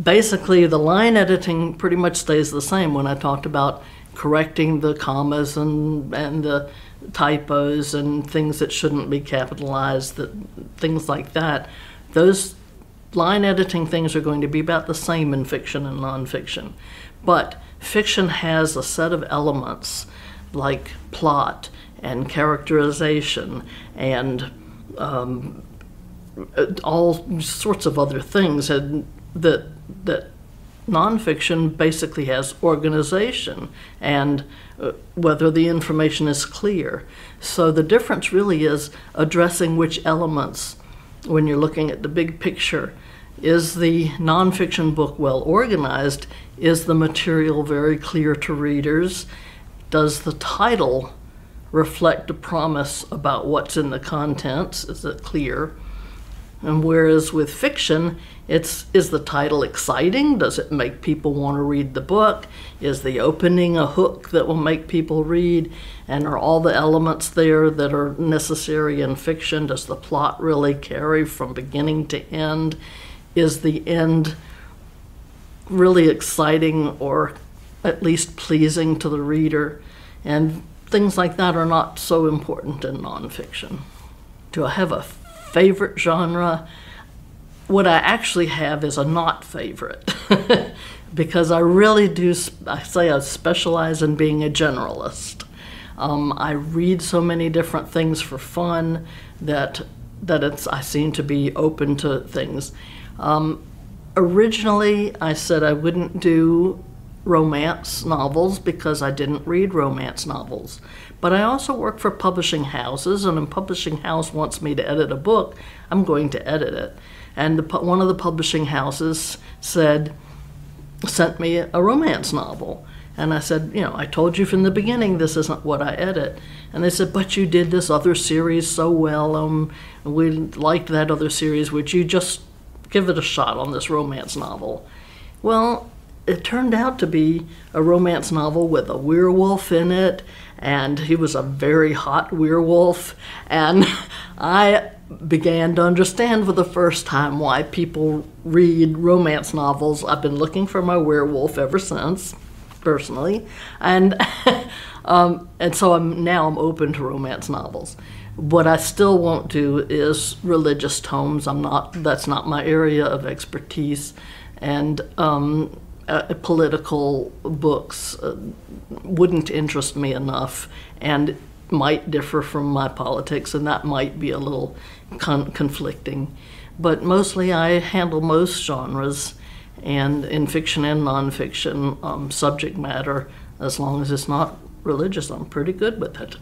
basically, the line editing pretty much stays the same when I talked about correcting the commas and, and the typos and things that shouldn't be capitalized, that, things like that. Those line editing things are going to be about the same in fiction and nonfiction. But fiction has a set of elements like plot and characterization and um, all sorts of other things and that that nonfiction basically has organization and uh, whether the information is clear. So the difference really is addressing which elements when you're looking at the big picture. Is the nonfiction book well organized? Is the material very clear to readers? Does the title reflect a promise about what's in the contents? Is it clear? And whereas with fiction, it's is the title exciting? Does it make people want to read the book? Is the opening a hook that will make people read? And are all the elements there that are necessary in fiction? Does the plot really carry from beginning to end? Is the end really exciting or at least pleasing to the reader? And things like that are not so important in nonfiction. Do I have a favorite genre? What I actually have is a not favorite because I really do, I say I specialize in being a generalist. Um, I read so many different things for fun that that it's I seem to be open to things. Um, originally, I said I wouldn't do romance novels because I didn't read romance novels. But I also work for publishing houses, and a publishing house wants me to edit a book, I'm going to edit it. And the, one of the publishing houses said, sent me a romance novel. And I said, you know, I told you from the beginning this isn't what I edit. And they said, but you did this other series so well. Um, we liked that other series. Would you just give it a shot on this romance novel? Well, it turned out to be a romance novel with a werewolf in it, and he was a very hot werewolf. And I began to understand for the first time why people read romance novels. I've been looking for my werewolf ever since, personally, and um, and so I'm now I'm open to romance novels. What I still won't do is religious tomes. I'm not. That's not my area of expertise, and um, uh, political books uh, wouldn't interest me enough and might differ from my politics, and that might be a little con- conflicting. But mostly, I handle most genres, and in fiction and nonfiction, um, subject matter, as long as it's not religious, I'm pretty good with it.